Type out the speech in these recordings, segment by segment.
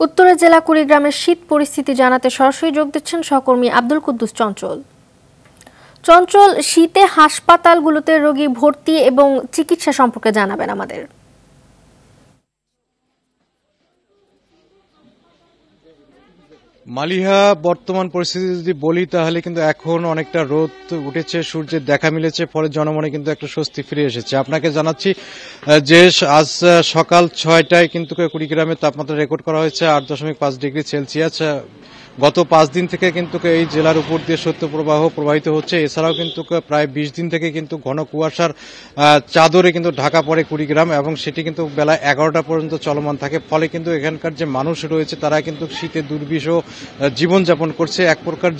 উত্তরা জেলা কুড়িগ্রামের শীত পরিস্থিতি জানাতে সরাসরি যোগ দিচ্ছেন সহকর্মী আব্দুল কুদ্দুস চঞ্চল। চঞ্চল, শীতে হাসপাতালগুলোতে রোগী ভর্তি এবং চিকিৎসা সম্পর্কে জানাবেন আমাদের। মালিহা, বর্তমান পরিস্থিতি যদি বলি তাহলে কিন্তু এখন অনেকটা রোদ উঠেছে, সূর্যের দেখা মিলেছে, ফলে জনমনে কিন্তু একটা স্বস্তি ফিরে এসেছে। আপনাকে জানাচ্ছি যে আজ সকাল ছয়টায় কিন্তু কুড়িগ্রামের তাপমাত্রা রেকর্ড করা হয়েছে, আট দশমিক পাঁচ ডিগ্রি সেলসিয়াস। গত পাঁচ দিন থেকে কিন্তু এই জেলার উপর দিয়ে শৈত্য প্রবাহ প্রবাহিত হচ্ছে। এছাড়াও কিন্তু প্রায় বিশ দিন থেকে কিন্তু ঘন কুয়াশার চাদরে কিন্তু ঢাকা পড়ে কুড়িগ্রাম এবং সেটি কিন্তু বেলা এগারোটা পর্যন্ত চলমান থাকে। ফলে কিন্তু এখানকার যে মানুষ রয়েছে তারা কিন্তু শীতে দুর্বিষহ জীবনযাপন করছে। এক প্রকার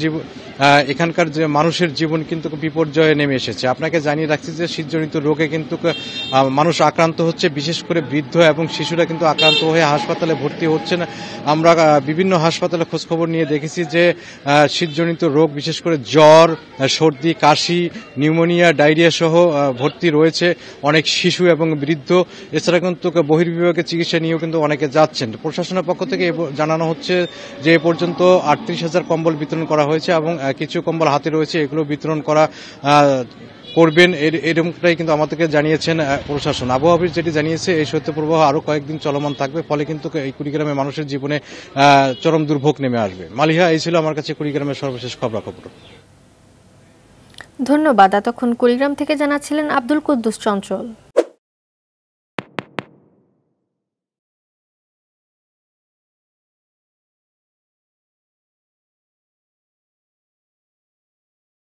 এখানকার যে মানুষের জীবন কিন্তু বিপর্যয়ে নেমে এসেছে। আপনাকে জানিয়ে রাখছি যে শীতজনিত রোগে কিন্তু মানুষ আক্রান্ত হচ্ছে, বিশেষ করে বৃদ্ধ এবং শিশুরা কিন্তু আক্রান্ত হয়ে হাসপাতালে ভর্তি হচ্ছে না আমরা বিভিন্ন হাসপাতালে খোঁজখবর নিয়ে দেখেছি যে শীতজনিত রোগ, বিশেষ করে জ্বর সর্দি, কাশি, নিউমোনিয়া, ডায়রিয়া সহ ভর্তি রয়েছে অনেক শিশু এবং বৃদ্ধ। এছাড়া কিন্তু বহির্বিভাগে চিকিৎসা নিয়েও কিন্তু অনেকে যাচ্ছেন। প্রশাসনের পক্ষ থেকে জানানো হচ্ছে যে এ পর্যন্ত আটত্রিশ হাজার কম্বল বিতরণ করা হয়েছে এবং কিছু কম্বল হাতে রয়েছে, এগুলো বিতরণ করা করবেন। এর- এরকমটাই কিন্তু আমাদেরকে জানিয়েছেন প্রশাসন। আবহাওয়াবিদ যেটি জানিয়েছে, এই শৈত্যপ্রবাহ আরও কয়েকদিন চলমান থাকবে, ফলে কিন্তু এই কুড়িগ্রামের মানুষের জীবনে চরম দুর্ভোগ নেমে আসবে। মালিহা, এই ছিল আমার কাছে কুড়িগ্রামের সর্বশেষ খবরাখবর। ধন্যবাদ। এতক্ষণ কুড়িগ্রাম থেকে জানাচ্ছিলেন আব্দুল কুদ্দুস চঞ্চল।